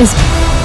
is